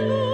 you.